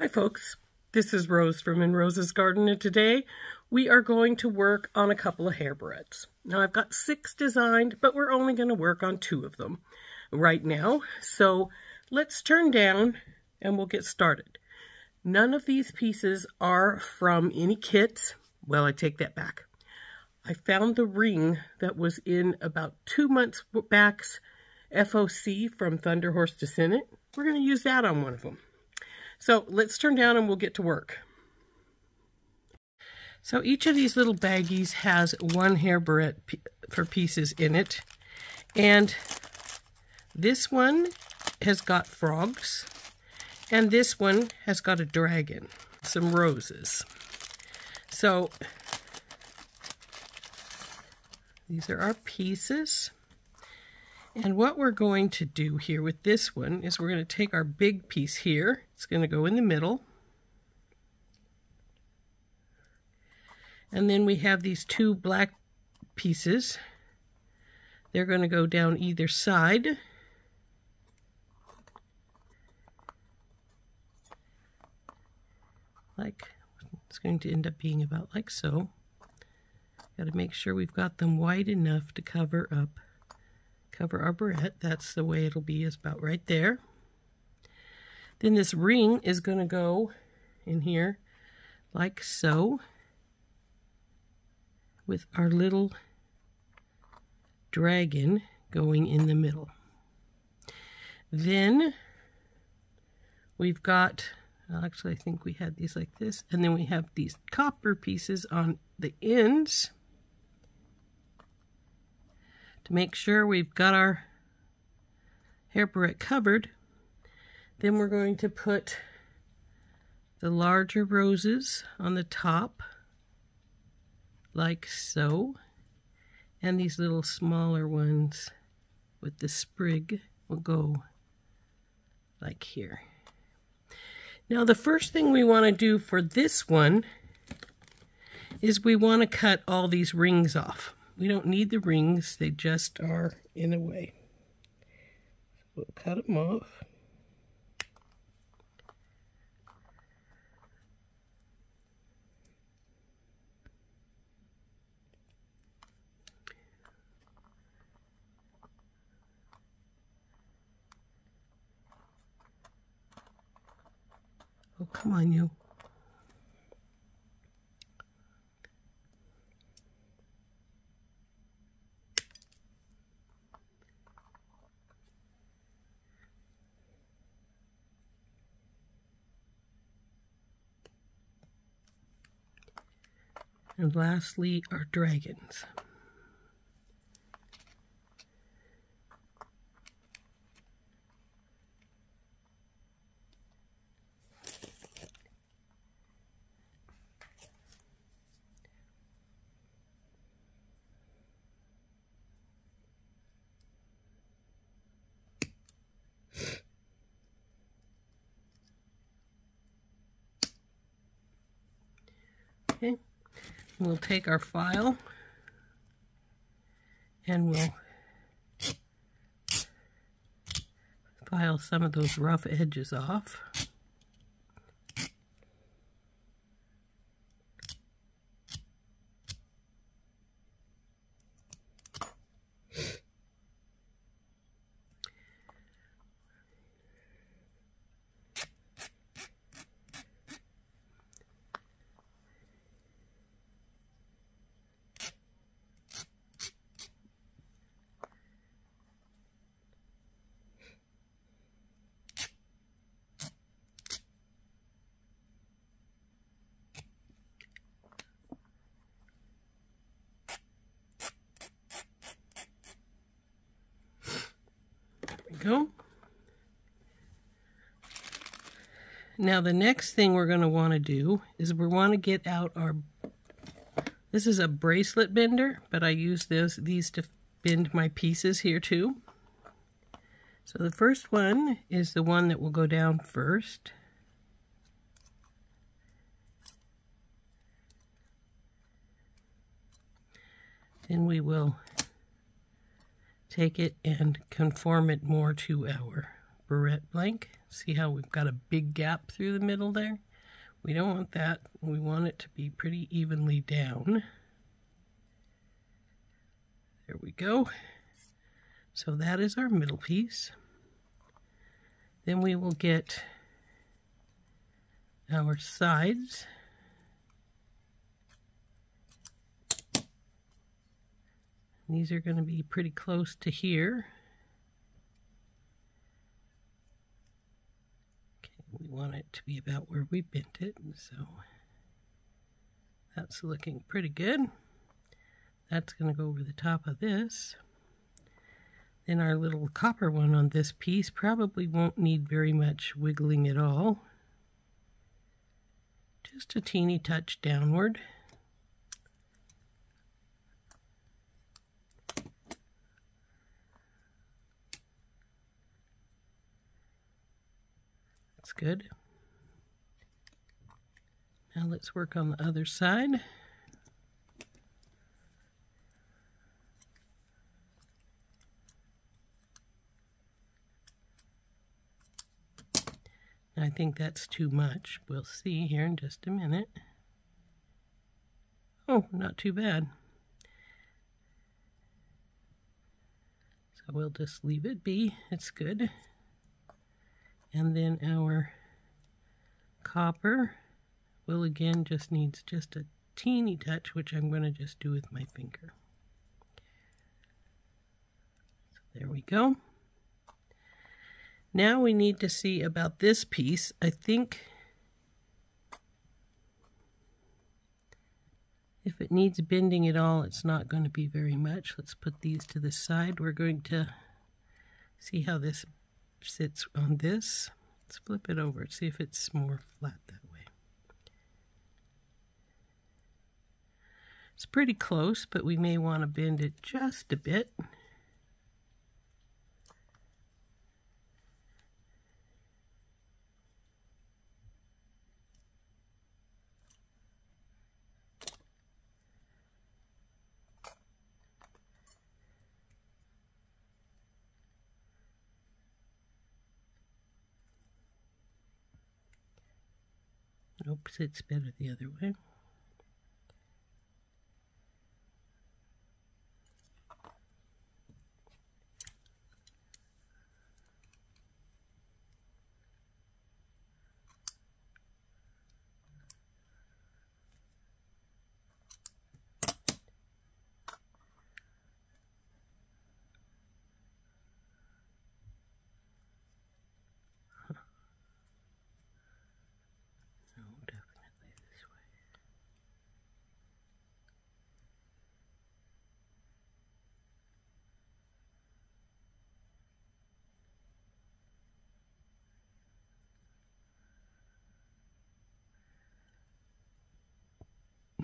Hi folks, this is Rose from In Rose's Garden and today we are going to work on a couple of hair barrettes. Now I've got six designed but we're only going to work on two of them right now. So let's turn down and we'll get started. None of these pieces are from any kits. Well, I take that back. I found the ring that was in about two months back's FOC from Thunder Horse Senate. We're going to use that on one of them. So let's turn down and we'll get to work. So each of these little baggies has one hair barrette for pieces in it. And this one has got frogs. And this one has got a dragon, some roses. So these are our pieces. And what we're going to do here with this one is we're going to take our big piece here. It's going to go in the middle. And then we have these two black pieces. They're going to go down either side. Like, it's going to end up being about like so. Got to make sure we've got them wide enough to cover up cover our barrette. That's the way it'll be is about right there. Then this ring is going to go in here like so with our little dragon going in the middle. Then we've got, actually I think we had these like this, and then we have these copper pieces on the ends to make sure we've got our hair barrette covered. Then we're going to put the larger roses on the top, like so. And these little smaller ones with the sprig will go like here. Now the first thing we want to do for this one is we want to cut all these rings off. We don't need the rings, they just are in a way. So we'll cut them off. Oh, come on, you. And lastly, are dragons. We'll take our file and we'll file some of those rough edges off. Go. Now the next thing we're going to want to do is we want to get out our, this is a bracelet bender, but I use this, these to bend my pieces here too. So the first one is the one that will go down first. Then we will take it and conform it more to our barrette blank. See how we've got a big gap through the middle there? We don't want that. We want it to be pretty evenly down. There we go. So that is our middle piece. Then we will get our sides. These are going to be pretty close to here. we want it to be about where we bent it. So that's looking pretty good. That's going to go over the top of this. Then our little copper one on this piece probably won't need very much wiggling at all. Just a teeny touch downward. Good. Now let's work on the other side. I think that's too much. We'll see here in just a minute. Oh, not too bad. So we'll just leave it be. It's good. And then our copper will again just needs just a teeny touch, which I'm going to just do with my finger. So there we go. Now we need to see about this piece. I think if it needs bending at all, it's not going to be very much. Let's put these to the side. We're going to see how this sits on this. Let's flip it over, see if it's more flat that way. It's pretty close, but we may want to bend it just a bit. Nope, it's better the other way.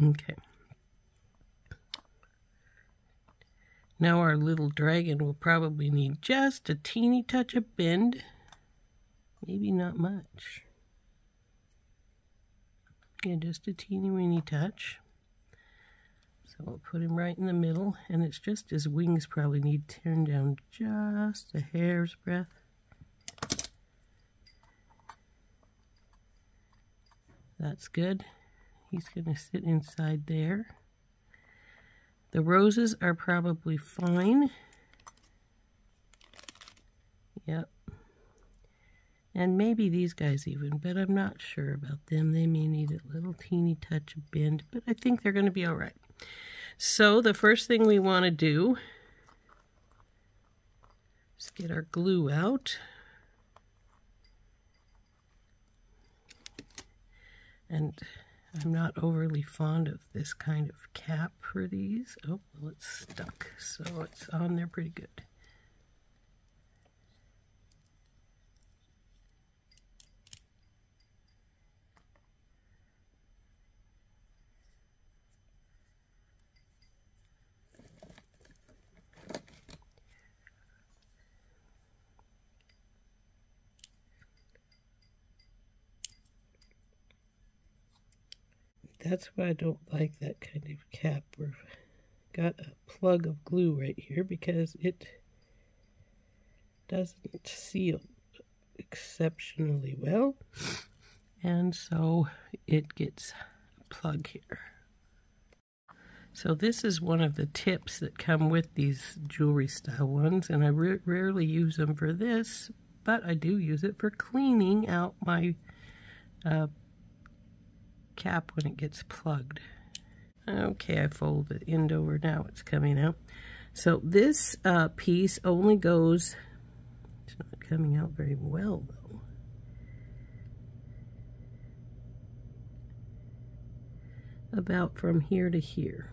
Okay. Now our little dragon will probably need just a teeny touch of bend. Maybe not much. Yeah, just a teeny weeny touch. So we'll put him right in the middle, and it's just his wings probably need turned down just a hair's breadth. That's good. He's going to sit inside there. The roses are probably fine. Yep. And maybe these guys even, but I'm not sure about them. They may need a little teeny touch of bend, but I think they're going to be all right. So the first thing we want to do is get our glue out. And I'm not overly fond of this kind of cap for these. Oh, well, it's stuck, so it's on there pretty good. That's why I don't like that kind of cap. We've got a plug of glue right here because it doesn't seal exceptionally well. And so it gets a plug here. So this is one of the tips that come with these jewelry style ones, and I rarely use them for this, but I do use it for cleaning out my uh, cap when it gets plugged. Okay, I fold the end over now, it's coming out. So this uh, piece only goes, it's not coming out very well though. About from here to here.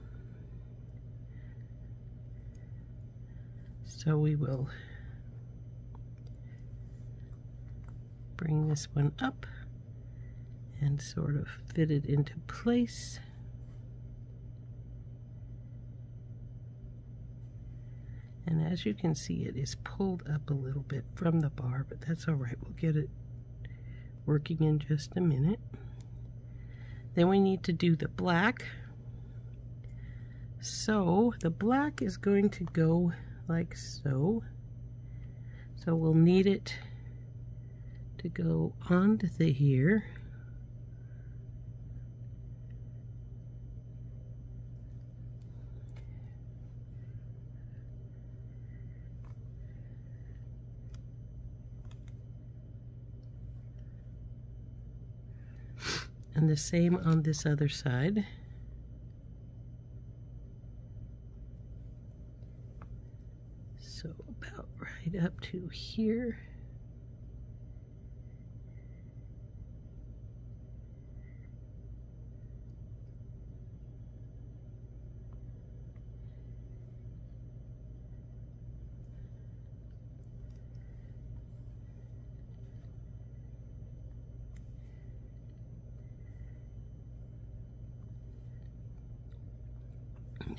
So we will bring this one up and sort of fit it into place. And as you can see, it is pulled up a little bit from the bar, but that's all right. We'll get it working in just a minute. Then we need to do the black. So the black is going to go like so. So we'll need it to go onto the here. And the same on this other side. So about right up to here.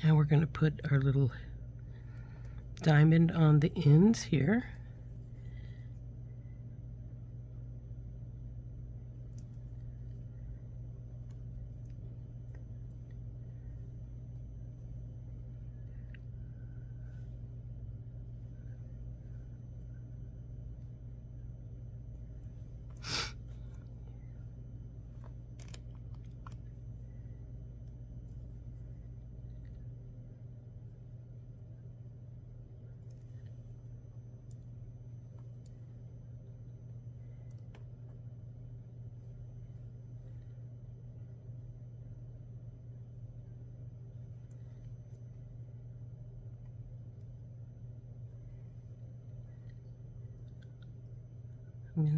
Now we're going to put our little diamond on the ends here.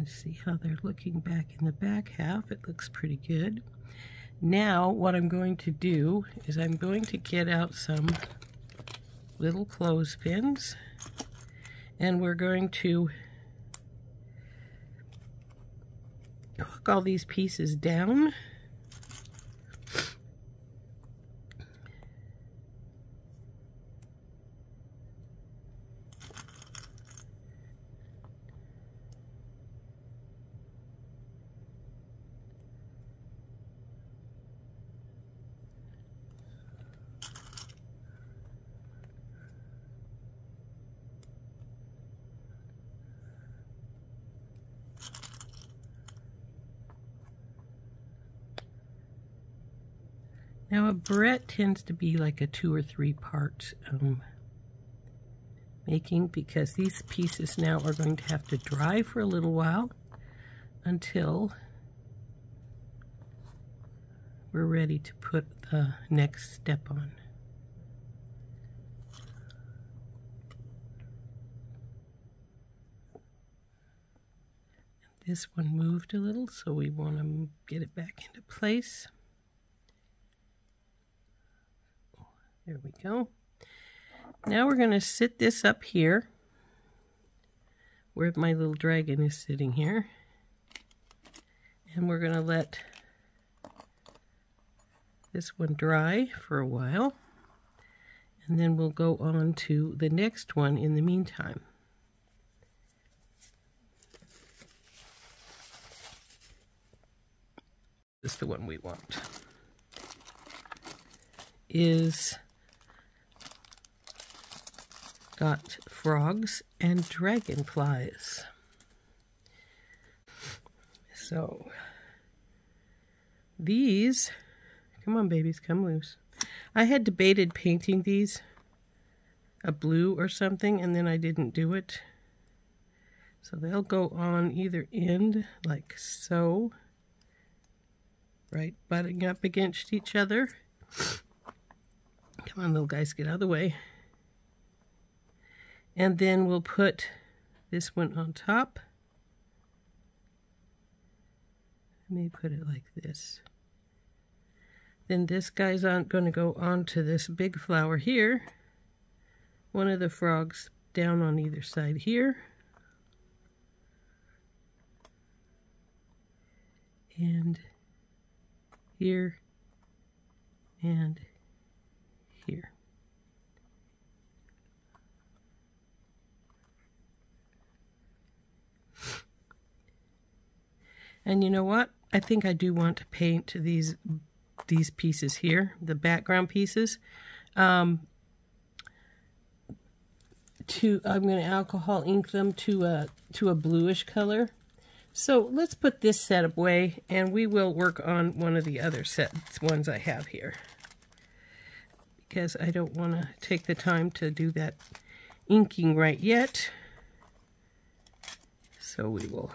See how they're looking back in the back half. It looks pretty good. Now what I'm going to do is I'm going to get out some little clothespins and we're going to hook all these pieces down Now a barrette tends to be like a two or three part um, making because these pieces now are going to have to dry for a little while until we're ready to put the next step on. This one moved a little, so we want to get it back into place. There we go. Now we're going to sit this up here where my little dragon is sitting here. And we're going to let this one dry for a while. And then we'll go on to the next one in the meantime. This is the one we want. Is got frogs and dragonflies. So these, come on babies, come loose. I had debated painting these a blue or something and then I didn't do it. So they'll go on either end like so, right butting up against each other. Come on little guys, get out of the way. And then we'll put this one on top. Let me put it like this. Then this guy's going to go onto this big flower here. One of the frogs down on either side here. And here and here. And you know what? I think I do want to paint these these pieces here, the background pieces. Um, to I'm going to alcohol ink them to a to a bluish color. So let's put this set away and we will work on one of the other sets ones I have here. Because I don't want to take the time to do that inking right yet. So we will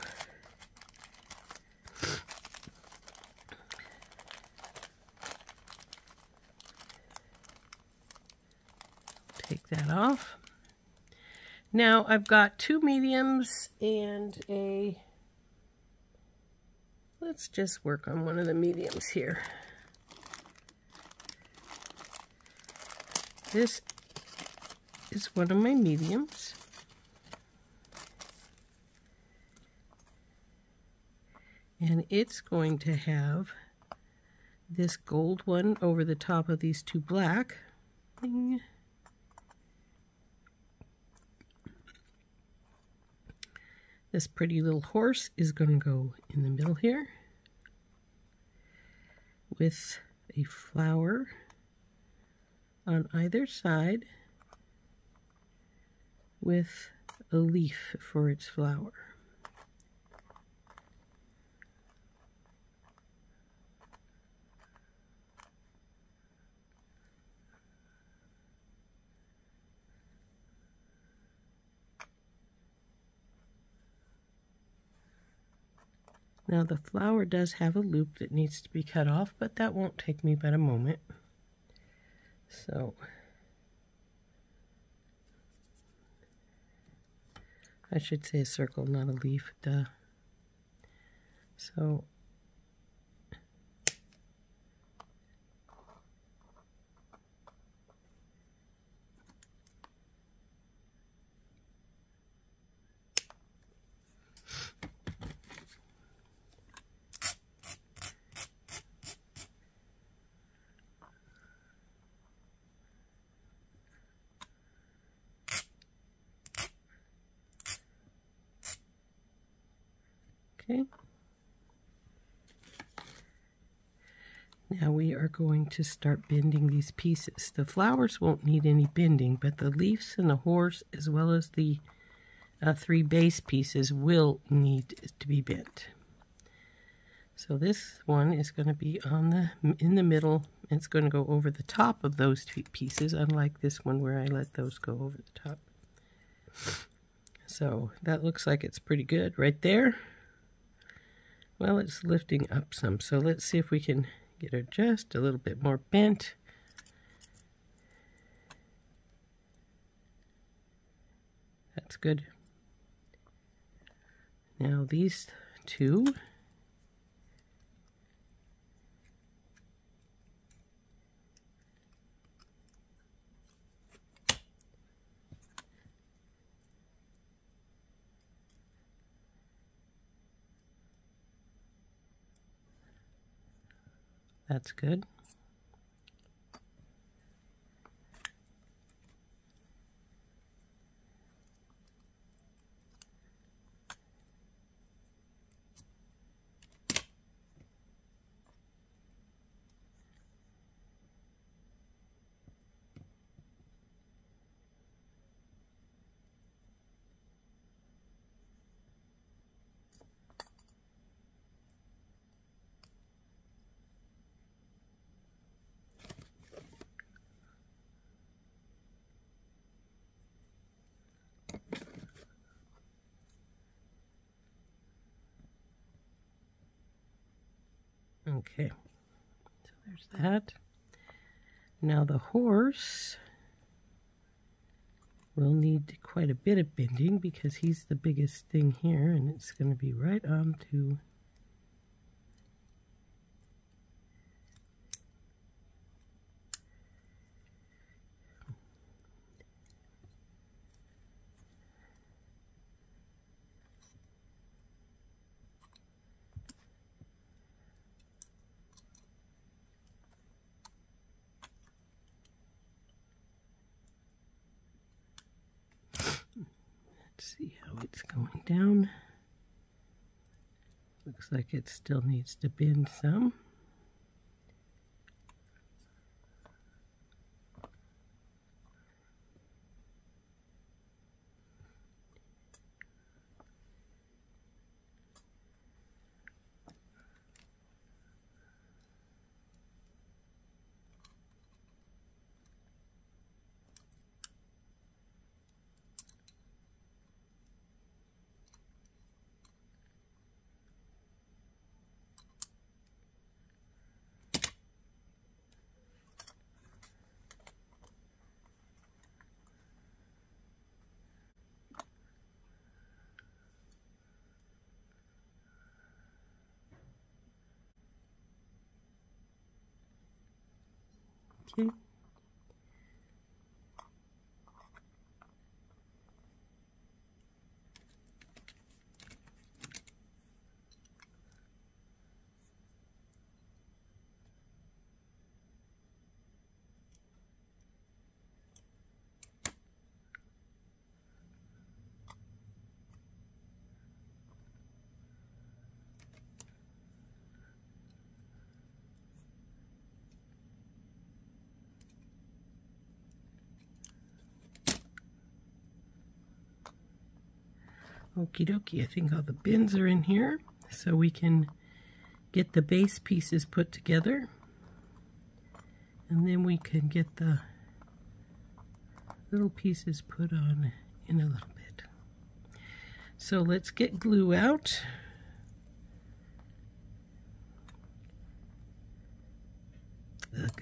take that off. Now I've got two mediums and a, let's just work on one of the mediums here. This is one of my mediums. And it's going to have this gold one over the top of these two black. Ding. This pretty little horse is going to go in the middle here with a flower on either side with a leaf for its flower. Now the flower does have a loop that needs to be cut off, but that won't take me but a moment. So, I should say a circle, not a leaf, duh. So, Okay. Now we are going to start bending these pieces. The flowers won't need any bending, but the leaves and the horse, as well as the uh, three base pieces, will need to be bent. So this one is going to be on the in the middle. It's going to go over the top of those two pieces, unlike this one where I let those go over the top. So that looks like it's pretty good right there. Well, it's lifting up some, so let's see if we can get her just a little bit more bent. That's good. Now these two That's good. Okay, so there's that. Now the horse will need quite a bit of bending because he's the biggest thing here and it's going to be right on to see how it's going down. Looks like it still needs to bend some. Okay. Okie dokie, I think all the bins are in here so we can get the base pieces put together and then we can get the little pieces put on in a little bit. So let's get glue out. Ugh.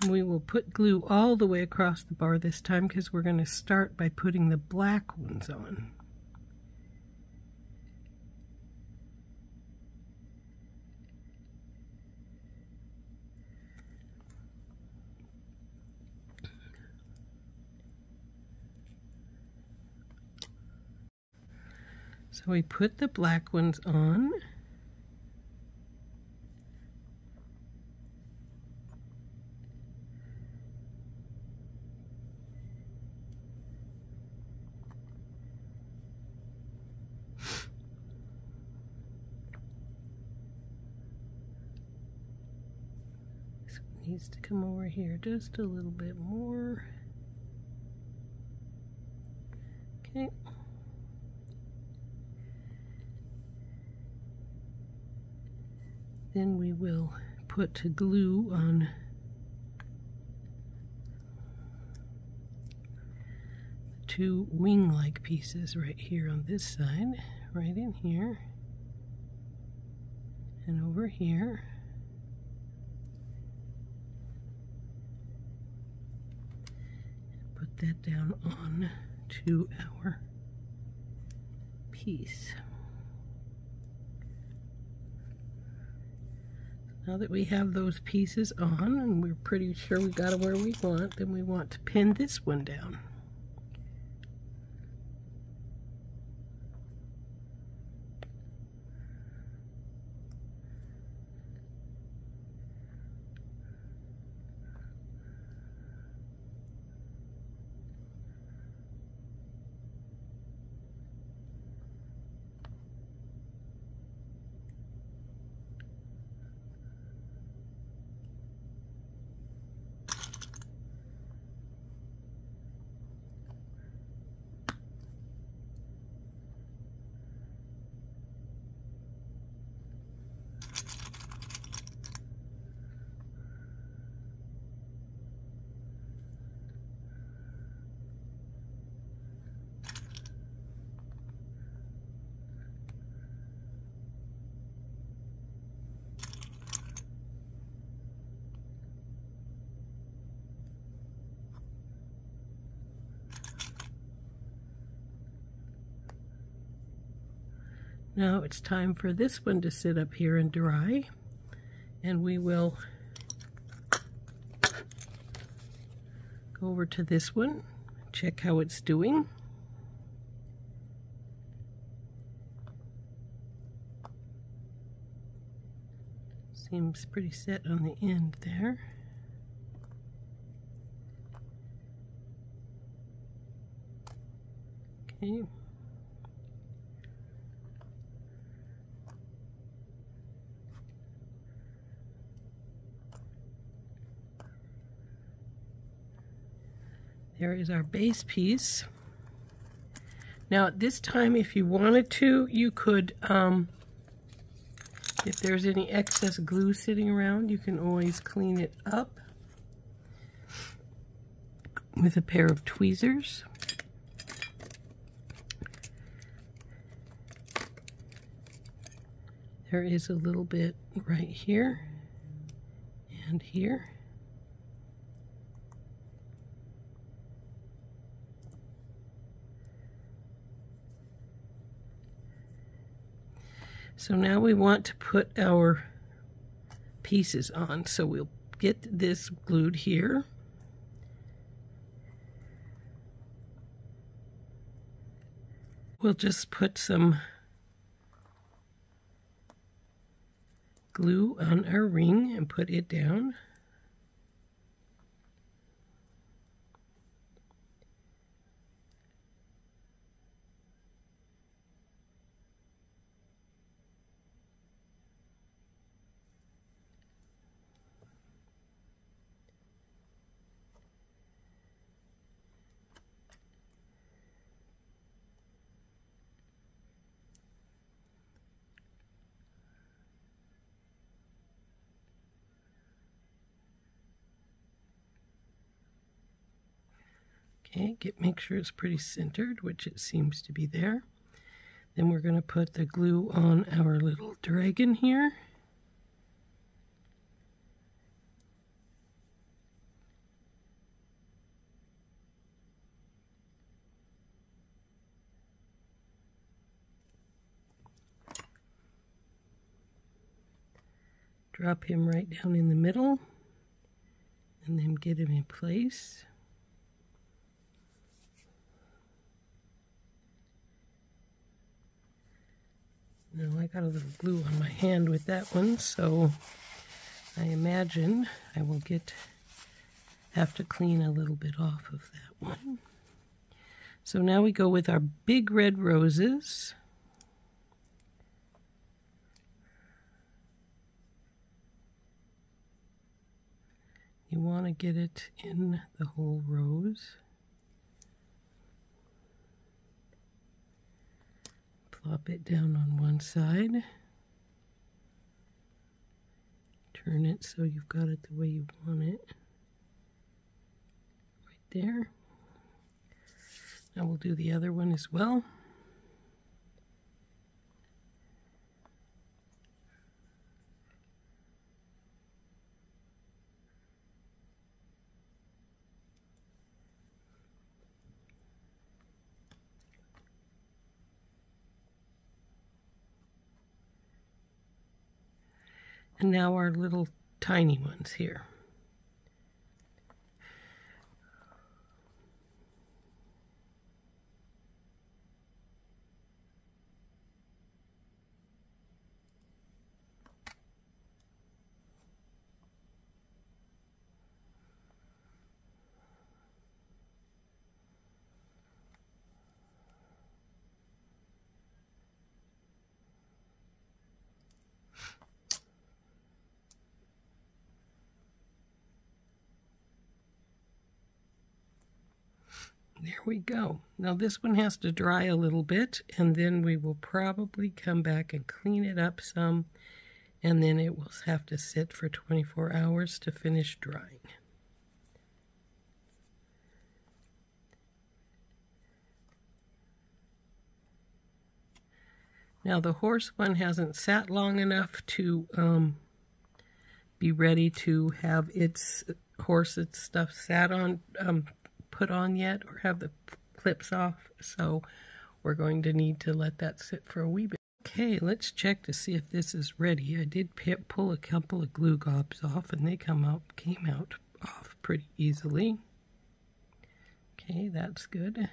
And we will put glue all the way across the bar this time because we're going to start by putting the black ones on. So we put the black ones on. needs to come over here just a little bit more. Okay. Then we will put glue on two wing-like pieces right here on this side, right in here, and over here. Put that down on to our piece. Now that we have those pieces on and we're pretty sure we got it where we want, then we want to pin this one down. It's time for this one to sit up here and dry. And we will go over to this one, check how it's doing. Seems pretty set on the end there. Okay. There is our base piece. Now at this time, if you wanted to, you could, um, if there's any excess glue sitting around, you can always clean it up with a pair of tweezers. There is a little bit right here and here. So now we want to put our pieces on. So we'll get this glued here. We'll just put some glue on our ring and put it down. Okay, get make sure it's pretty centered, which it seems to be there. Then we're going to put the glue on our little dragon here. Drop him right down in the middle and then get him in place. Now I got a little glue on my hand with that one, so I imagine I will get have to clean a little bit off of that one. So now we go with our big red roses. You want to get it in the whole rose. Plop it down on one side. Turn it so you've got it the way you want it. Right there. Now we'll do the other one as well. And now our little tiny ones here. There we go. Now this one has to dry a little bit and then we will probably come back and clean it up some and then it will have to sit for 24 hours to finish drying. Now the horse one hasn't sat long enough to um, be ready to have its horse its stuff sat on um, put on yet or have the clips off, so we're going to need to let that sit for a wee bit. Okay, let's check to see if this is ready. I did pull a couple of glue gobs off and they come out came out off pretty easily. Okay, that's good.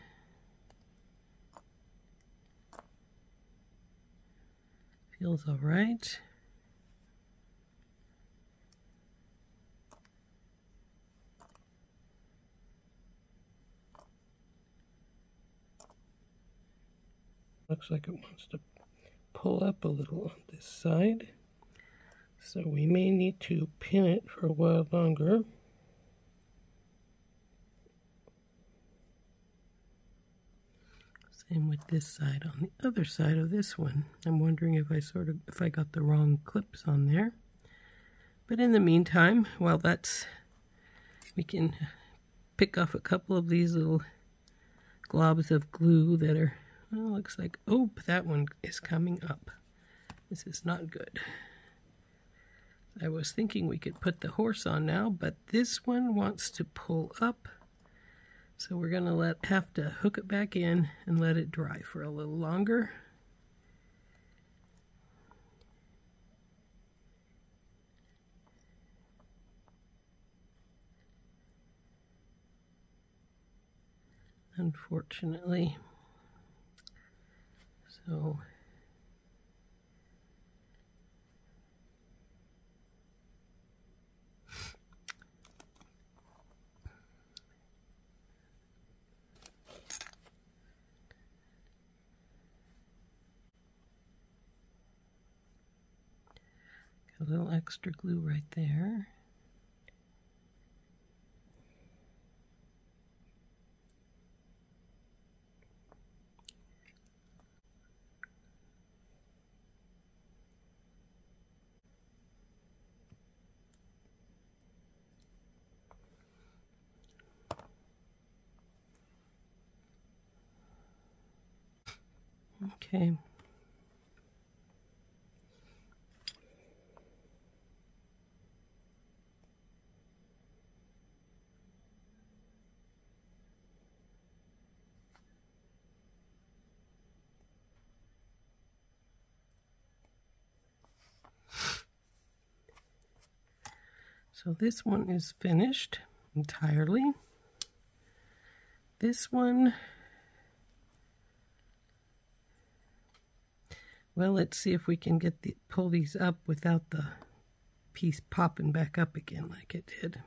Feels all right. Looks like it wants to pull up a little on this side. So we may need to pin it for a while longer. Same with this side. On the other side of this one, I'm wondering if I sort of, if I got the wrong clips on there. But in the meantime, while that's, we can pick off a couple of these little globs of glue that are well, looks like, oh, that one is coming up. This is not good. I was thinking we could put the horse on now, but this one wants to pull up. So we're going to let have to hook it back in and let it dry for a little longer. Unfortunately, so a little extra glue right there. Okay. So this one is finished entirely. This one Well, let's see if we can get the pull these up without the piece popping back up again like it did.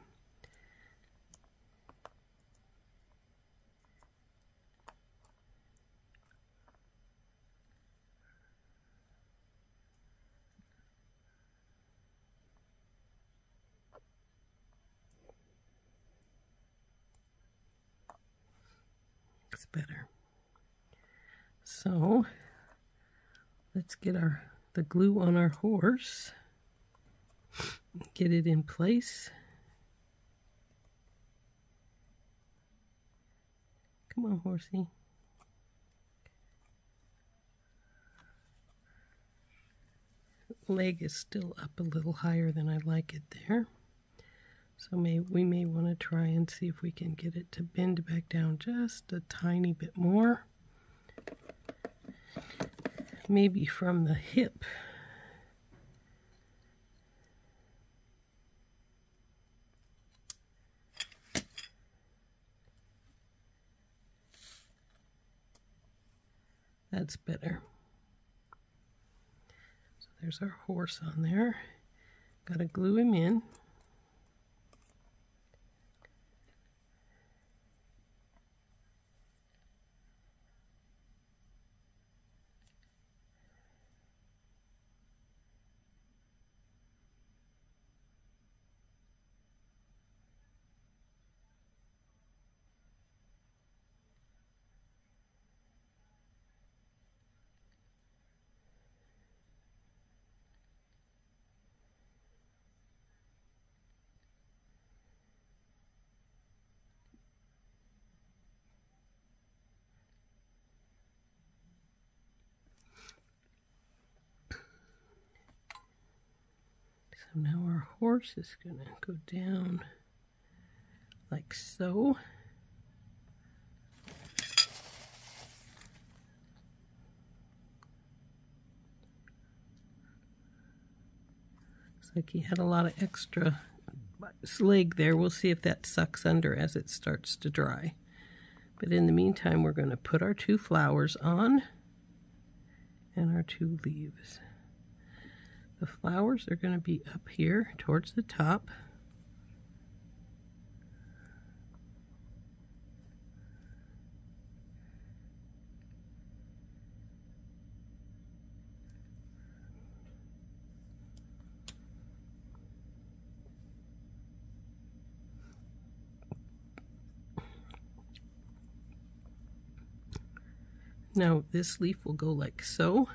It's better. So, Let's get our the glue on our horse. Get it in place. Come on, horsey. Leg is still up a little higher than I like it there. So may, we may want to try and see if we can get it to bend back down just a tiny bit more maybe from the hip. That's better. So there's our horse on there. Got to glue him in. So now our horse is going to go down like so. Looks like he had a lot of extra leg there. We'll see if that sucks under as it starts to dry. But in the meantime, we're going to put our two flowers on and our two leaves. The flowers are going to be up here towards the top. Now this leaf will go like so.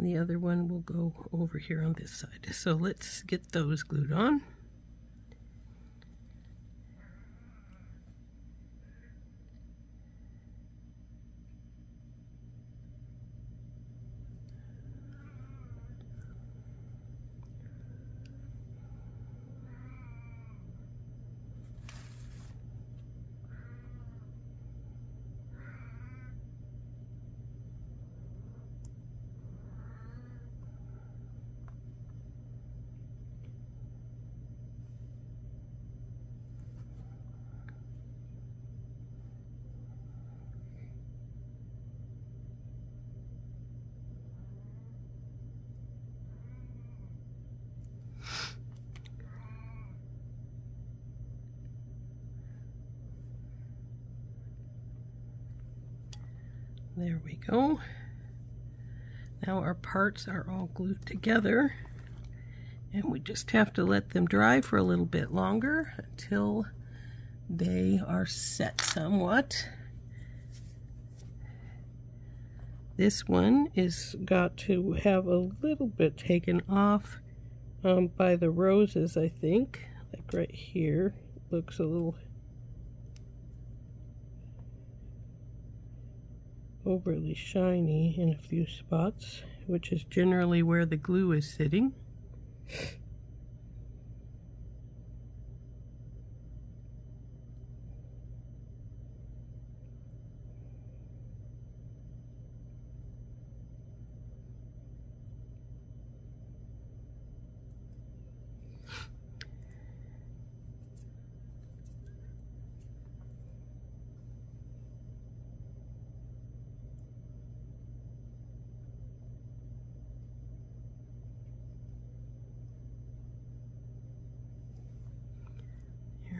And the other one will go over here on this side. So let's get those glued on. There we go. Now our parts are all glued together and we just have to let them dry for a little bit longer until they are set somewhat. This one is got to have a little bit taken off um, by the roses, I think. Like right here, looks a little overly shiny in a few spots, which is generally where the glue is sitting.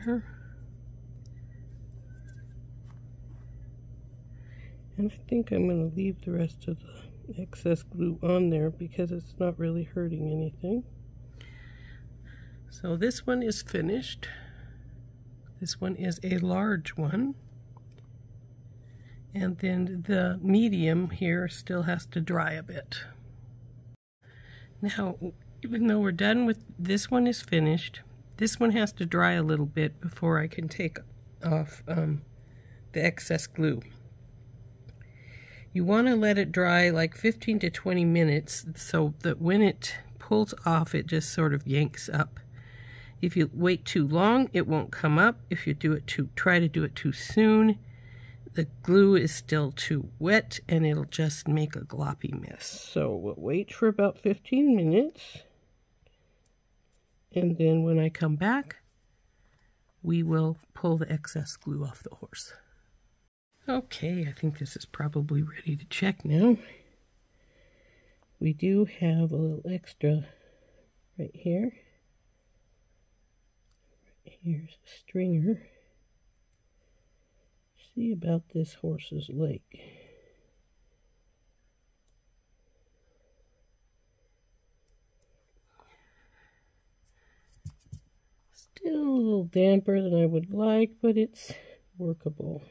here. And I think I'm going to leave the rest of the excess glue on there because it's not really hurting anything. So this one is finished. This one is a large one. And then the medium here still has to dry a bit. Now, even though we're done with this one is finished, this one has to dry a little bit before I can take off um, the excess glue. You want to let it dry like 15 to 20 minutes so that when it pulls off, it just sort of yanks up. If you wait too long, it won't come up. If you do it too, try to do it too soon, the glue is still too wet and it'll just make a gloppy mess. So we'll wait for about 15 minutes. And then when I come back, we will pull the excess glue off the horse. Okay, I think this is probably ready to check now. We do have a little extra right here. Here's a stringer. See about this horse's leg. Still a little damper than I would like, but it's workable.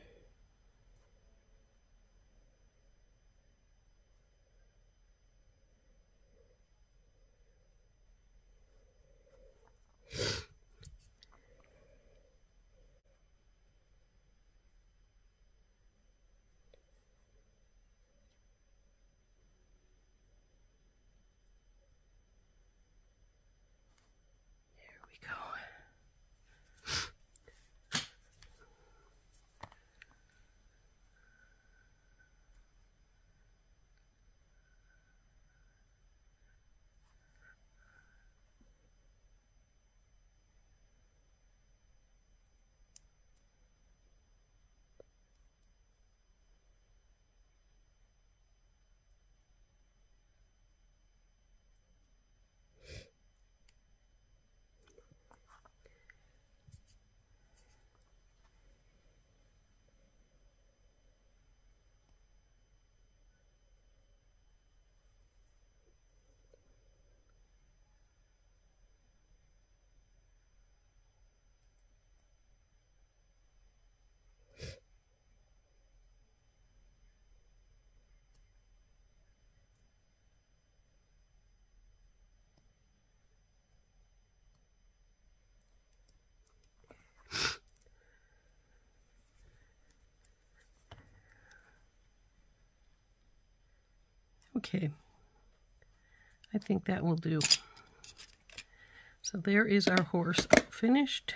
Okay. I think that will do. So there is our horse finished,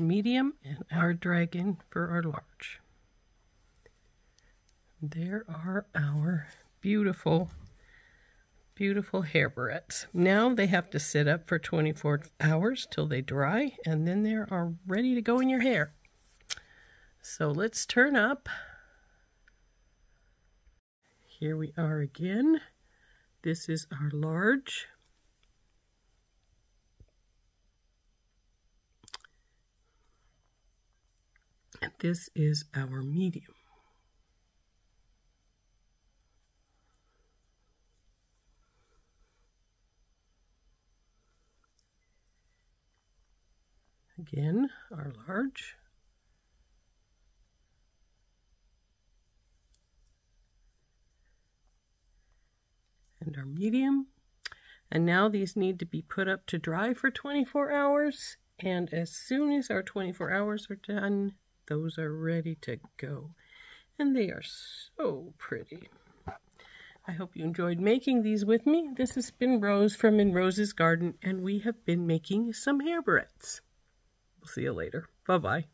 medium, and our dragon for our large. There are our beautiful, beautiful hair barrettes. Now they have to sit up for 24 hours till they dry, and then they are ready to go in your hair. So let's turn up. Here we are again. This is our large. And this is our medium. Again, our large. And our medium. And now these need to be put up to dry for 24 hours. And as soon as our 24 hours are done, those are ready to go. And they are so pretty. I hope you enjoyed making these with me. This has been Rose from In Rose's Garden, and we have been making some hair barrettes. We'll see you later. Bye-bye.